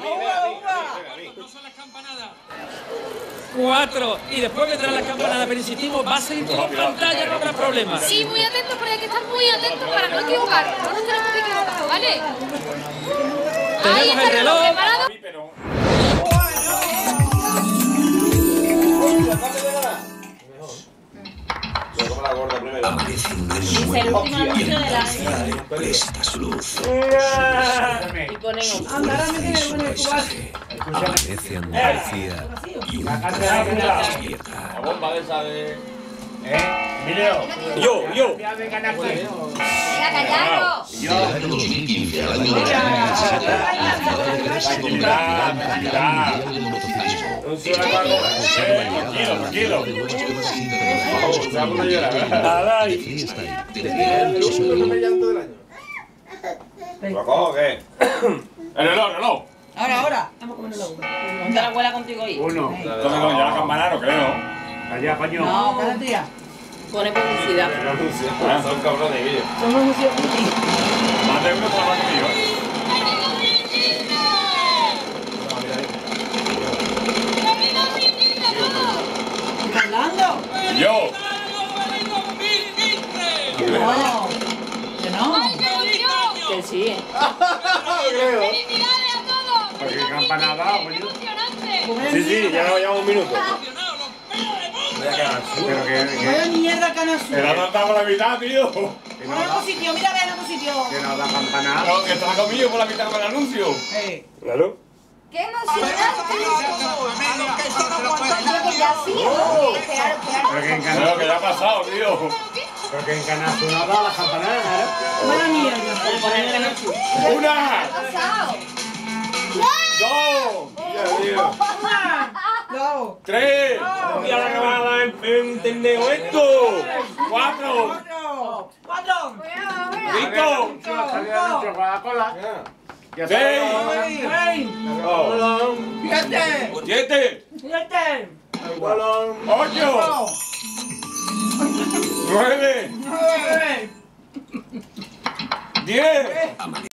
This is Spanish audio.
venga, a mí, venga, a mí, venga, a mí. No son las campanadas. Cuatro. Y después vendrán las campanadas, pero insistimos, va a seguir en pantalla, no habrá problema. Sí, muy atentos, porque hay que estar muy atentos para no equivocar. No nos tenemos que equivocar, ¿vale? Ahí Tenemos está el el reloj la primero. Aparece un gran Es el nuevo último anuncio del año. cielo presta su luz. Y Su paisaje. Aparece Andalucía y un despierta. La bomba de esa de... Yo, yo. Venga, callaros. Del año 2015 al año 2017, la ciudad de motociclismo. Tranquilo, tranquilo. De nuevas pruebas internacionales Se va a poner a llorar. Nada, de y fiesta y de gran ¿Lo cojo o qué? El reloj, el reloj. Ahora, ahora. Ponte la abuela contigo ahí. Uno. Entonces, ya la campana no creo. Allá, paño. No, cada día. Pone publicidad. Son cabrones, ellos. Somos un museo aquí. Más de uno que yo. Hablando. Yo. No. Que no. Que sí. ¡Felicidades a todos! Sí, sí, ya llevamos un minuto. Pero que, Mierda, Canasu. Era tratado por la mitad, tío. por sitio, mira, ve por sitio. que no da campanada. No, que estaba conmigo por la mitad con el anuncio. Eh. Claro. ¡Qué emocionante! Pero que en ya ha pasado, tío. pero que en no da las campanadas, ¿eh? Vaya mierda. Una. ¿Qué ha? Dos. Tres. La acabada en pendejo esto. Cuatro. Cuatro. Ya Seis. Siete. Siete. Siete. Ocho. Nueve. Nueve. Diez.